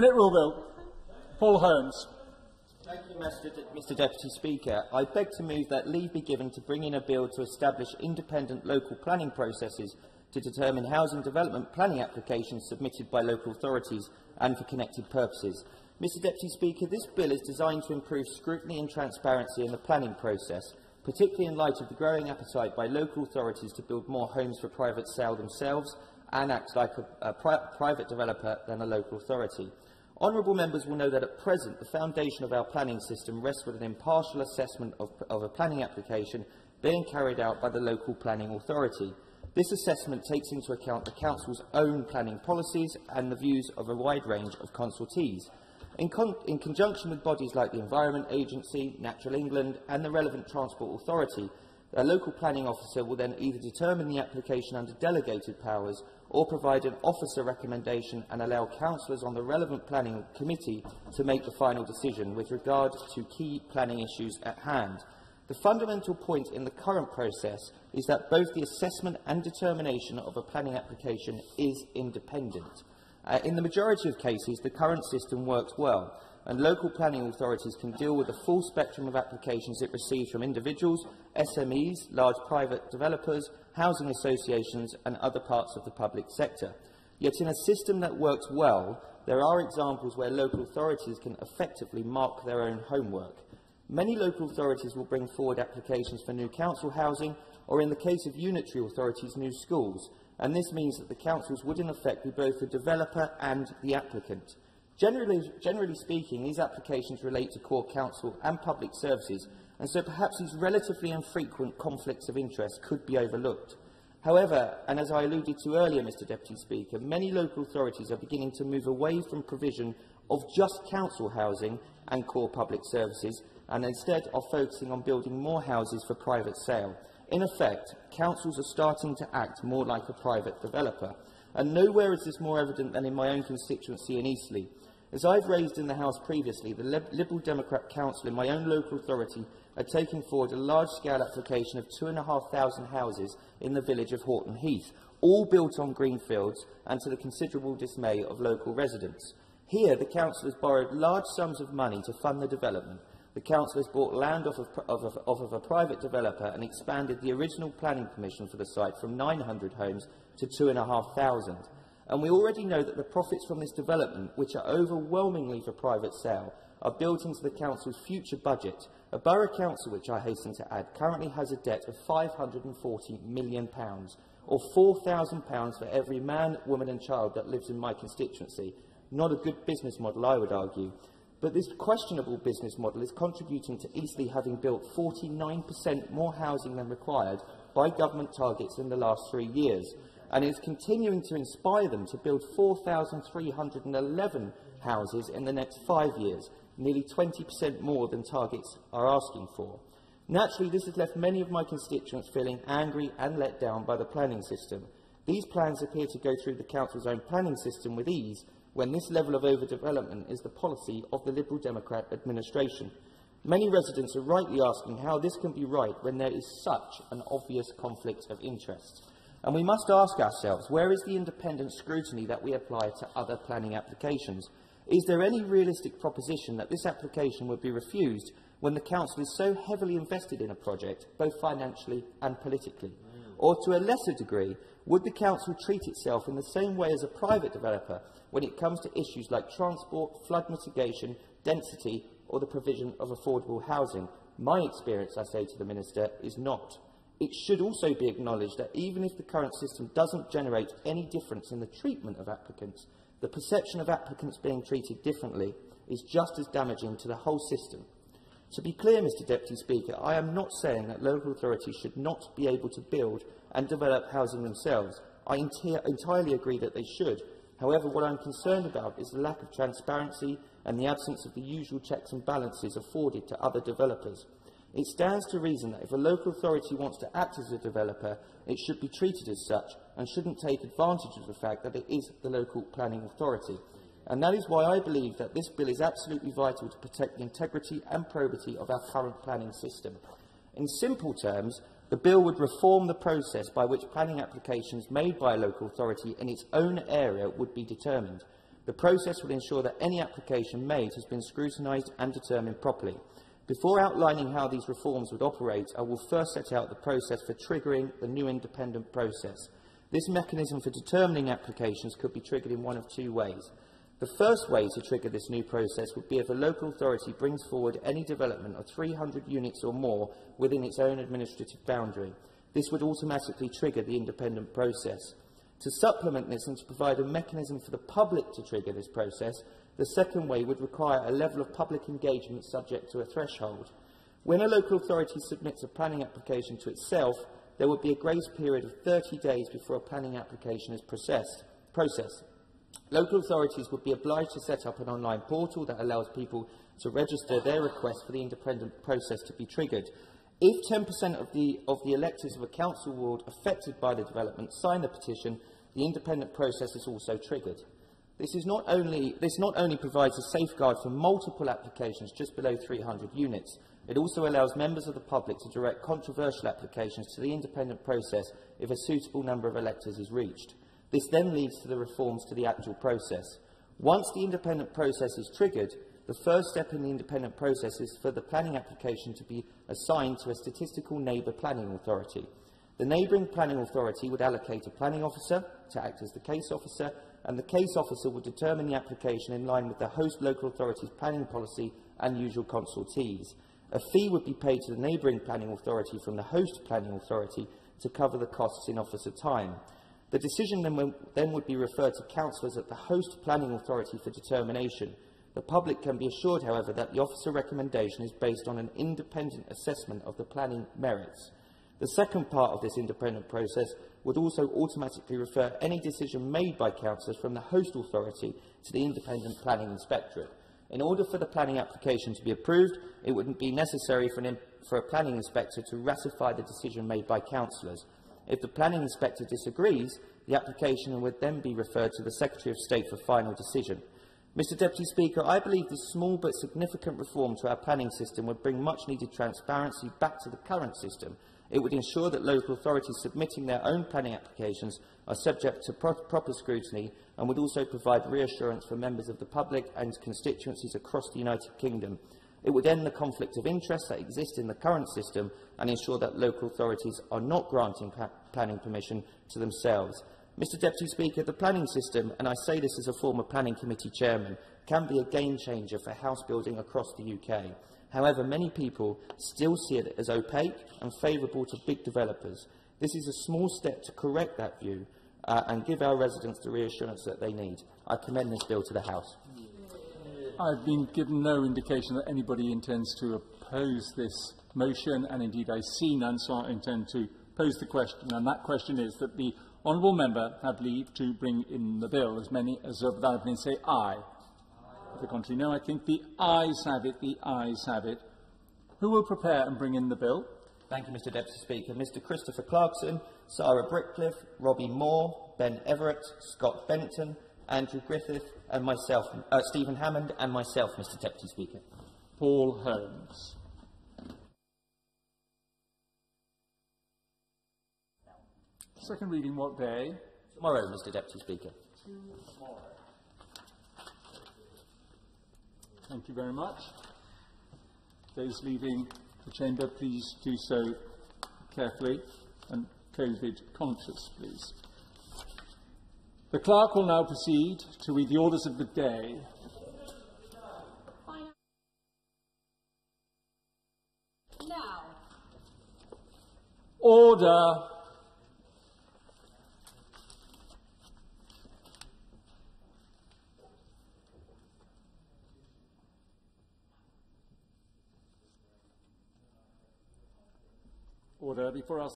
Minute rule bill. Paul Holmes. Thank you, Mr. De Mr Deputy Speaker. I beg to move that leave be given to bring in a bill to establish independent local planning processes to determine housing development planning applications submitted by local authorities and for connected purposes. Mr Deputy Speaker, this bill is designed to improve scrutiny and transparency in the planning process, particularly in light of the growing appetite by local authorities to build more homes for private sale themselves and act like a, a pri private developer than a local authority. Honourable members will know that at present the foundation of our planning system rests with an impartial assessment of, of a planning application being carried out by the local planning authority. This assessment takes into account the Council's own planning policies and the views of a wide range of consultees. In, con in conjunction with bodies like the Environment Agency, Natural England and the relevant Transport Authority, a local planning officer will then either determine the application under delegated powers or provide an officer recommendation and allow councillors on the relevant planning committee to make the final decision with regard to key planning issues at hand. The fundamental point in the current process is that both the assessment and determination of a planning application is independent. Uh, in the majority of cases, the current system works well, and local planning authorities can deal with the full spectrum of applications it receives from individuals, SMEs, large private developers, housing associations and other parts of the public sector. Yet in a system that works well, there are examples where local authorities can effectively mark their own homework. Many local authorities will bring forward applications for new council housing or, in the case of unitary authorities, new schools, and this means that the councils would in effect be both the developer and the applicant. Generally, generally speaking, these applications relate to core council and public services and so perhaps these relatively infrequent conflicts of interest could be overlooked. However, and as I alluded to earlier, Mr Deputy Speaker, many local authorities are beginning to move away from provision of just council housing and core public services and instead are focusing on building more houses for private sale. In effect, councils are starting to act more like a private developer. And nowhere is this more evident than in my own constituency in Eastleigh. As I've raised in the House previously, the Liberal Democrat Council in my own local authority are taking forward a large-scale application of 2,500 houses in the village of Horton Heath, all built on greenfields and to the considerable dismay of local residents. Here, the council has borrowed large sums of money to fund the development. The council has bought land off of, of, of, off of a private developer and expanded the original planning permission for the site from 900 homes to 2,500. And we already know that the profits from this development, which are overwhelmingly for private sale, are built into the Council's future budget. A borough council, which I hasten to add, currently has a debt of £540 million, or £4,000 for every man, woman and child that lives in my constituency. Not a good business model, I would argue. But this questionable business model is contributing to Eastleigh having built 49% more housing than required by government targets in the last three years, and is continuing to inspire them to build 4,311 houses in the next five years, nearly 20% more than targets are asking for. Naturally, this has left many of my constituents feeling angry and let down by the planning system. These plans appear to go through the Council's own planning system with ease when this level of overdevelopment is the policy of the Liberal Democrat administration. Many residents are rightly asking how this can be right when there is such an obvious conflict of interest. And we must ask ourselves, where is the independent scrutiny that we apply to other planning applications? Is there any realistic proposition that this application would be refused when the Council is so heavily invested in a project, both financially and politically? Or to a lesser degree, would the Council treat itself in the same way as a private developer when it comes to issues like transport, flood mitigation, density or the provision of affordable housing? My experience, I say to the Minister, is not. It should also be acknowledged that even if the current system doesn't generate any difference in the treatment of applicants, the perception of applicants being treated differently is just as damaging to the whole system. To be clear, Mr Deputy Speaker, I am not saying that local authorities should not be able to build and develop housing themselves. I entirely agree that they should. However, what I'm concerned about is the lack of transparency and the absence of the usual checks and balances afforded to other developers. It stands to reason that if a local authority wants to act as a developer, it should be treated as such and shouldn't take advantage of the fact that it is the local planning authority. And that is why I believe that this bill is absolutely vital to protect the integrity and probity of our current planning system. In simple terms, the bill would reform the process by which planning applications made by a local authority in its own area would be determined. The process will ensure that any application made has been scrutinised and determined properly. Before outlining how these reforms would operate, I will first set out the process for triggering the new independent process. This mechanism for determining applications could be triggered in one of two ways. The first way to trigger this new process would be if a local authority brings forward any development of 300 units or more within its own administrative boundary. This would automatically trigger the independent process. To supplement this and to provide a mechanism for the public to trigger this process, the second way would require a level of public engagement subject to a threshold. When a local authority submits a planning application to itself, there would be a grace period of 30 days before a planning application is processed. processed. Local authorities would be obliged to set up an online portal that allows people to register their request for the independent process to be triggered. If 10% of the, of the electors of a council ward affected by the development sign the petition, the independent process is also triggered. This, is not only, this not only provides a safeguard for multiple applications just below 300 units, it also allows members of the public to direct controversial applications to the independent process if a suitable number of electors is reached. This then leads to the reforms to the actual process. Once the independent process is triggered, the first step in the independent process is for the planning application to be assigned to a statistical neighbour planning authority. The neighbouring planning authority would allocate a planning officer to act as the case officer and the case officer would determine the application in line with the host local authority's planning policy and usual consultees. A fee would be paid to the neighbouring planning authority from the host planning authority to cover the costs in officer time. The decision then, then would be referred to councillors at the host planning authority for determination. The public can be assured, however, that the officer recommendation is based on an independent assessment of the planning merits. The second part of this independent process would also automatically refer any decision made by councillors from the host authority to the Independent Planning Inspectorate. In order for the planning application to be approved, it would not be necessary for, for a planning inspector to ratify the decision made by councillors. If the planning inspector disagrees, the application would then be referred to the Secretary of State for final decision. Mr Deputy Speaker, I believe this small but significant reform to our planning system would bring much needed transparency back to the current system It would ensure that local authorities submitting their own planning applications are subject to pro proper scrutiny and would also provide reassurance for members of the public and constituencies across the United Kingdom. It would end the conflict of interest that exists in the current system and ensure that local authorities are not granting planning permission to themselves. Mr Deputy Speaker, the planning system, and I say this as a former planning committee chairman, can be a game changer for house building across the UK. However, many people still see it as opaque and favourable to big developers. This is a small step to correct that view uh, and give our residents the reassurance that they need. I commend this bill to the House. I've been given no indication that anybody intends to oppose this motion, and indeed I see none, so I intend to pose the question. And that question is that the honourable member have leave to bring in the bill. As many as of that have say aye the contrary. No, I think the ayes have it. The ayes have it. Who will prepare and bring in the bill? Thank you, Mr Deputy Speaker. Mr Christopher Clarkson, Sara Britcliffe, Robbie Moore, Ben Everitt, Scott Benton, Andrew Griffith and myself, uh, Stephen Hammond and myself, Mr Deputy Speaker. Paul Holmes. Second reading what day? Tomorrow, Mr Deputy Speaker. Tomorrow. Thank you very much. Those leaving the chamber, please do so carefully and COVID conscious, please. The clerk will now proceed to read the orders of the day. Now. Order. Order before us.